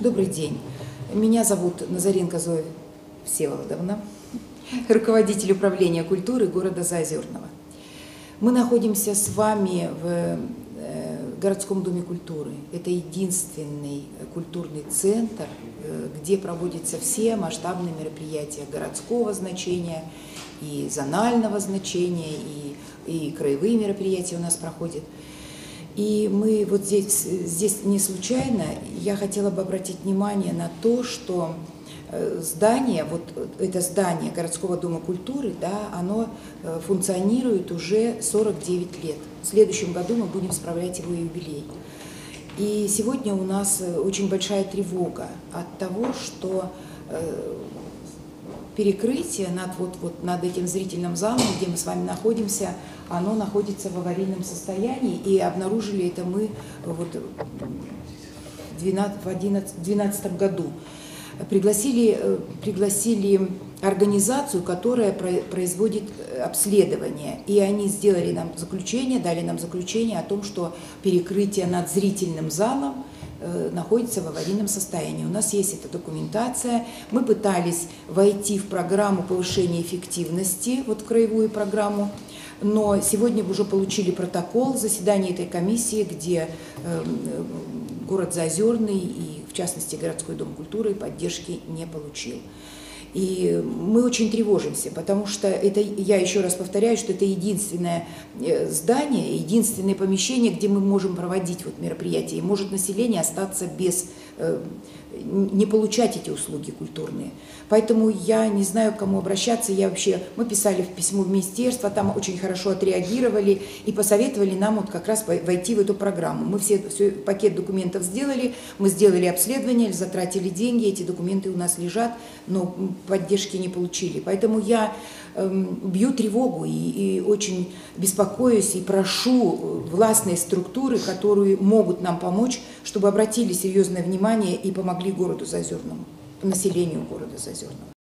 Добрый день. Меня зовут Назаренко Зоя Всеволодовна, руководитель управления культуры города Заозерного. Мы находимся с вами в э, городском доме культуры. Это единственный культурный центр, э, где проводятся все масштабные мероприятия городского значения и зонального значения, и, и краевые мероприятия у нас проходят. И мы вот здесь, здесь не случайно, я хотела бы обратить внимание на то, что э, здание, вот это здание городского дома культуры, да, оно э, функционирует уже 49 лет. В следующем году мы будем справлять его юбилей. И сегодня у нас э, очень большая тревога от того, что перекрытие над, вот, вот, над этим зрительным залом, где мы с вами находимся, оно находится в аварийном состоянии, и обнаружили это мы вот в 2012 году. Пригласили, э, пригласили организацию, которая производит э, обследование. И они сделали нам заключение, дали нам заключение о том, что перекрытие над зрительным залом Э, находится в аварийном состоянии. У нас есть эта документация. Мы пытались войти в программу повышения эффективности, вот в краевую программу, но сегодня уже получили протокол заседания этой комиссии, где э, город Заозерный и, в частности, городской дом культуры поддержки не получил. И мы очень тревожимся, потому что это, я еще раз повторяю, что это единственное э, здание, единственное помещение, где мы можем проводить вот мероприятия. И может население остаться без не получать эти услуги культурные. Поэтому я не знаю, к кому обращаться. Я вообще, мы писали в письмо в министерство, там очень хорошо отреагировали и посоветовали нам вот как раз войти в эту программу. Мы все, все пакет документов сделали, мы сделали обследование, затратили деньги, эти документы у нас лежат, но поддержки не получили. Поэтому я эм, бью тревогу и, и очень беспокоюсь и прошу властные структуры, которые могут нам помочь, чтобы обратили серьезное внимание и помогли городу Зазерному, населению города Зазерного.